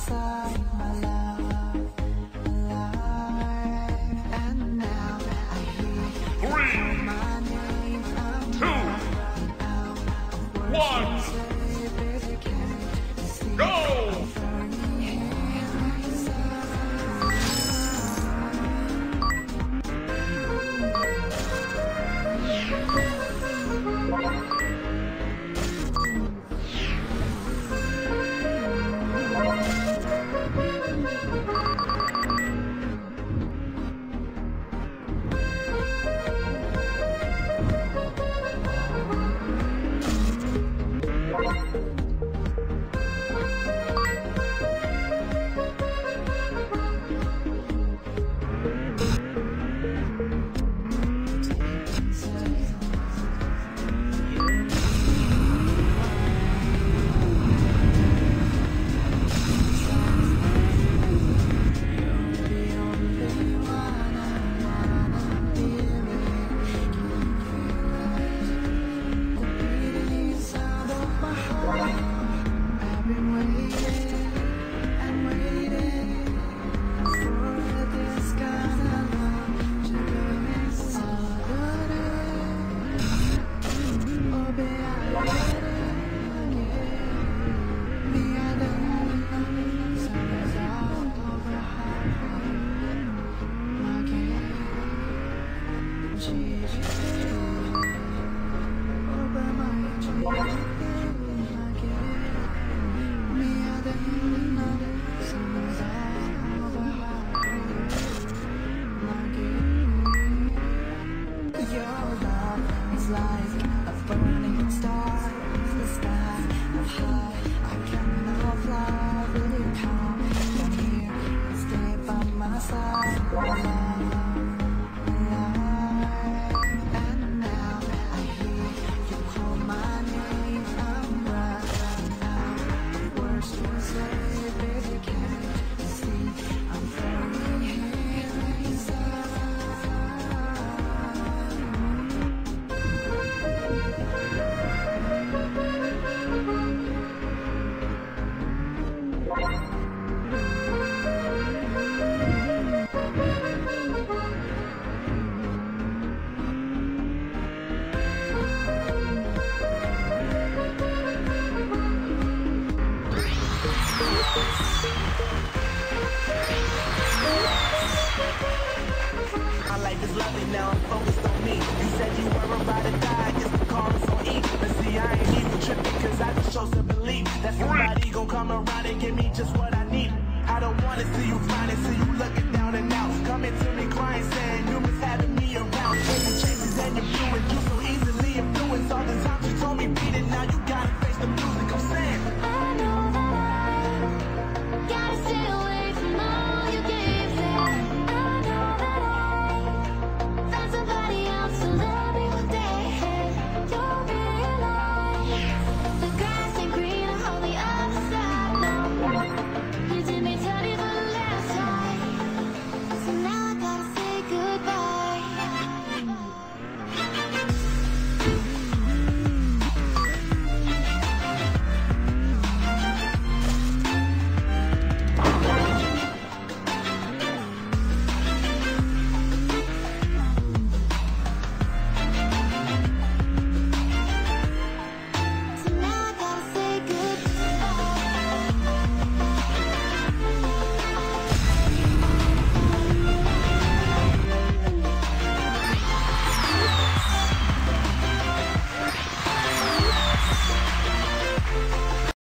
side, my love, like a burning star the sky. Up high, I cannot My life is now, I'm focused on me. You said you were about to die, the on E. But see, I ain't even I just chose to believe that somebody gon' come around and give me just what I need. I don't wanna see you flying, see you looking